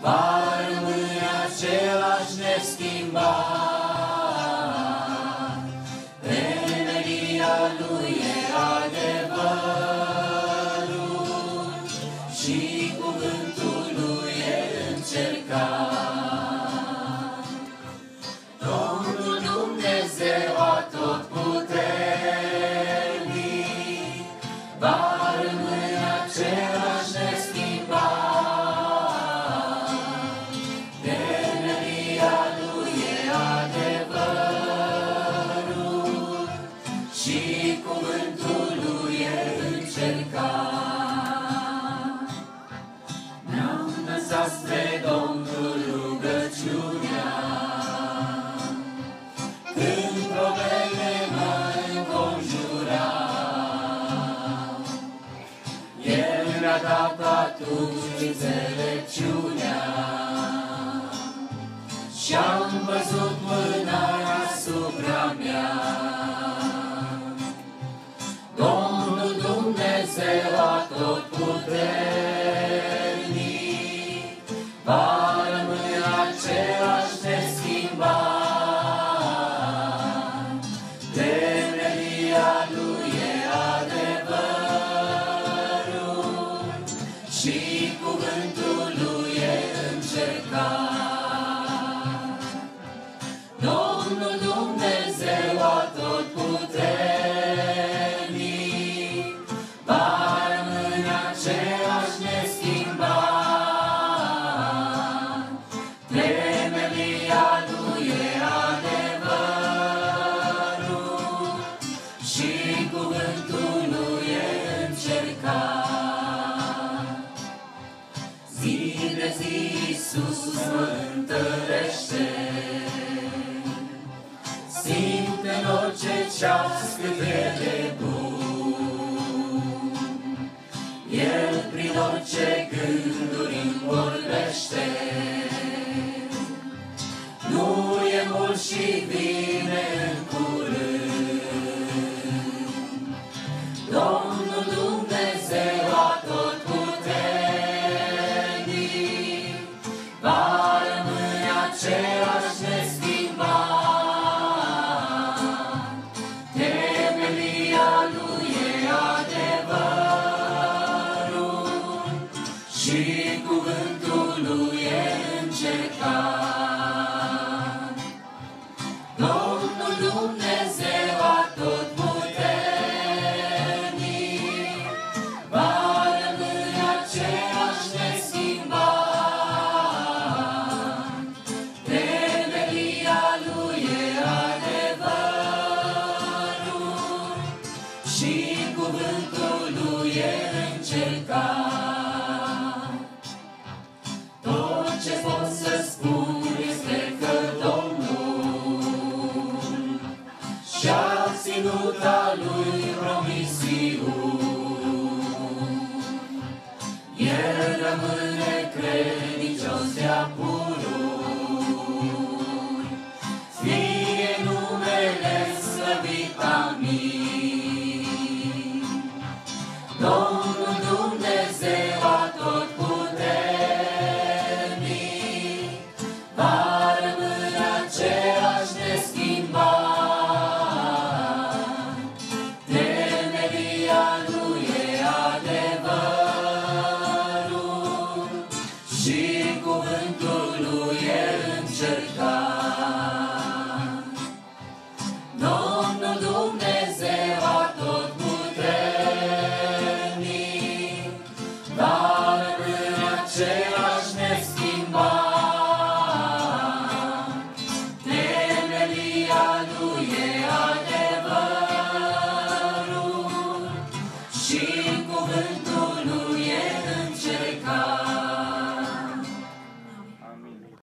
va rămâne același neschimbat. Temelia lui e adevărul și cuvântul lui e încercat. Domnul Dumnezeu atotputernic va când probleme mă înconjurau. El mi-a dat atunci înțelepciunea Iisus mă întărește, Simt în orice ceas cât e de bun. El prin orice gânduri îmi vorbește, Nu e mult și vine și cuvântul lui e încercat. Domnul Dumnezeu atotputernic va rămâne același neschimbat. Temelia lui e adevărul și cuvântul lui e încercat. Ce pot să spun este că Domnul și-a ținut a lui promisiuni. El rămâne credincios de-a pururi. Fie numele slăvit, amin. Domnul Domnul Dumnezeu